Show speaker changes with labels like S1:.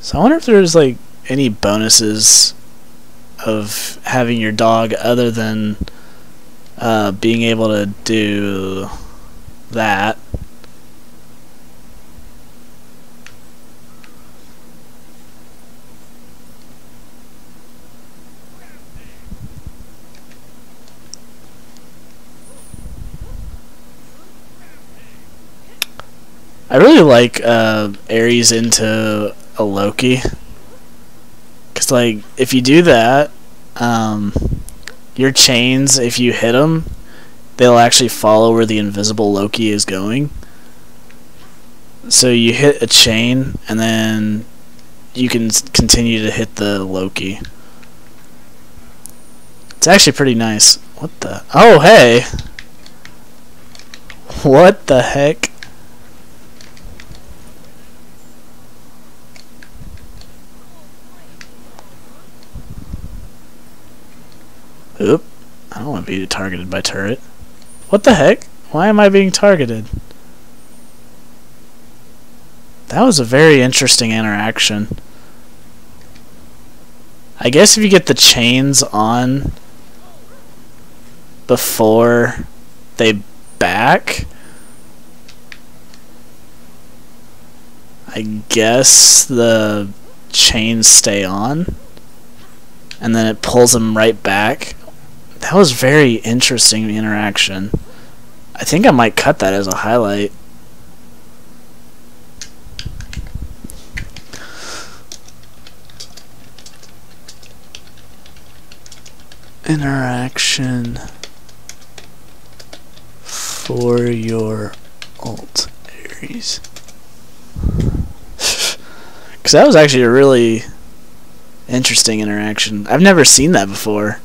S1: So I wonder if there's like any bonuses of having your dog other than uh, being able to do that. I really like uh, Ares into a Loki. Cause like if you do that, um, your chains if you hit them, they'll actually follow where the invisible Loki is going. So you hit a chain and then you can continue to hit the Loki. It's actually pretty nice. What the? Oh hey. What the heck? Oop. I don't want to be targeted by turret. What the heck? Why am I being targeted? That was a very interesting interaction. I guess if you get the chains on before they back, I guess the chains stay on and then it pulls them right back. That was very interesting interaction. I think I might cut that as a highlight. Interaction for your ult Ares. Because that was actually a really interesting interaction. I've never seen that before.